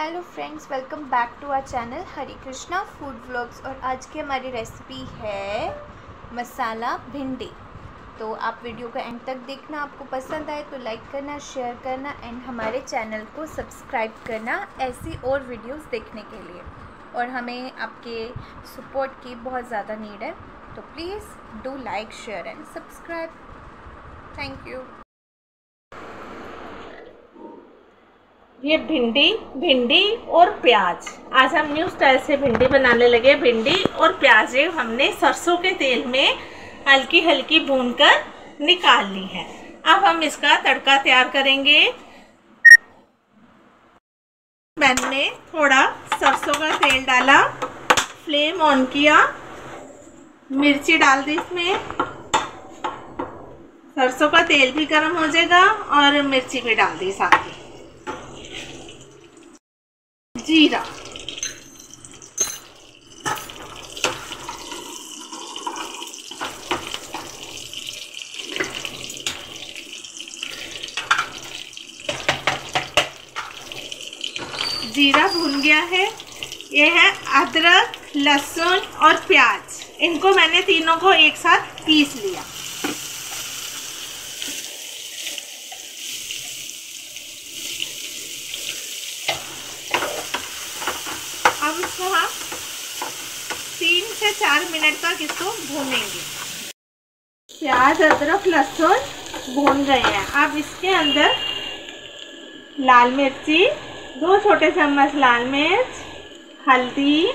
Hello friends welcome back to our channel Hari Krishna food vlogs और आज की हमारी रेसिपी है मसाला भिंडी तो आप वीडियो का एंड तक देखना, आपको पसंद आए तो लाइक करना शेयर करना एंड हमारे चैनल को सब्सक्राइब करना ऐसी और वीडियोस देखने के लिए. और हमें आपके सपोर्ट की बहुत ज़्यादा नीड है. तो please do like share and subscribe thank you ये भिंडी भिंडी और प्याज। आज हम न्यू स्टाइल से भिंडी बनाने लगे। भिंडी और प्याज हमने सरसों के तेल में हल्की हल्की भून कर निकाल ली है। अब हम इसका तड़का तैयार करेंगे। मैंने थोड़ा सरसों का तेल डाला, फ्लेम ऑन किया, मिर्ची डाल दी इसमें। सरसों का तेल भी गर्म हो जाएगा और मिर्ची भी डाल दी साथ ही जीरा जीरा भून गया है। ये है अदरक, लहसुन और प्याज। इनको मैंने तीनों को एक साथ पीस लिया। अब इसको हम तीन से चार मिनट तक इसको भूनेंगे। प्याज, अदरक, लहसुन भून गए हैं। अब इसके अंदर लाल मिर्ची दो छोटे चम्मच लाल मिर्च, हल्दी,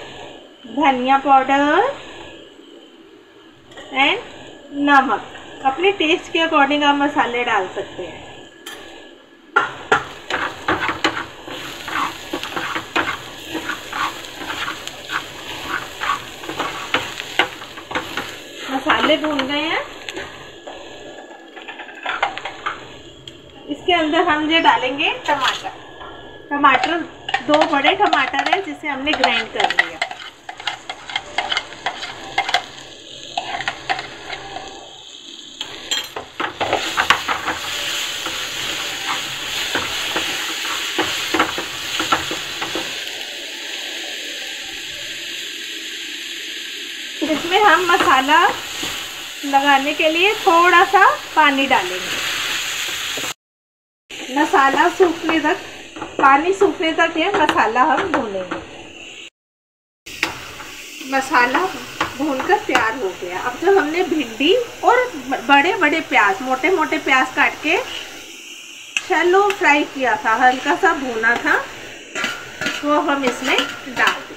धनिया पाउडर एंड नमक। अपने टेस्ट के अकॉर्डिंग आप मसाले डाल सकते हैं। मसाले भून गए हैं। इसके अंदर हम ये डालेंगे टमाटर। टमाटर, दो बड़े टमाटर हैं जिसे हमने ग्राइंड कर लिया इसमें हम मसाला लगाने के लिए थोड़ा सा पानी डालेंगे। मसाला सूखने तक पानी सूखने तक ये मसाला हम भूनेंगे। मसाला भूनकर तैयार हो गया। अब जो हमने भिंडी और बड़े बड़े प्याज मोटे मोटे प्याज काट के शैलो फ्राई किया था, हल्का सा भूना था, वो हम इसमें डाल दें।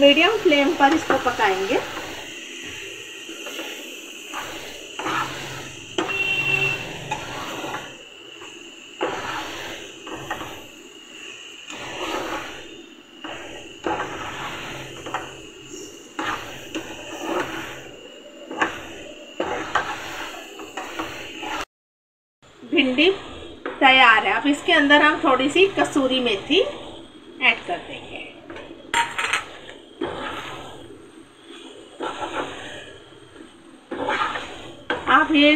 मीडियम फ्लेम पर इसको पकाएँगे। भिंडी तैयार है। अब इसके अंदर हम थोड़ी सी कसूरी मेथी ऐड कर देंगे। आप ये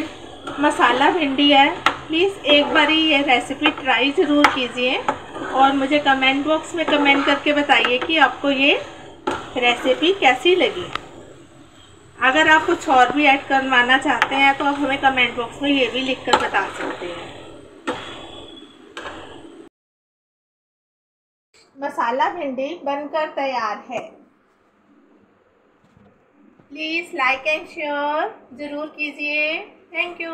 मसाला भिंडी है प्लीज़ एक बार ये रेसिपी ट्राई ज़रूर कीजिए और मुझे कमेंट बॉक्स में कमेंट करके बताइए कि आपको ये रेसिपी कैसी लगी। अगर आप कुछ और भी ऐड करवाना चाहते हैं तो आप हमें कमेंट बॉक्स में ये भी लिख कर बता सकते हैं। मसाला भिंडी बनकर तैयार है। प्लीज़ लाइक एंड शेयर ज़रूर कीजिए। Thank you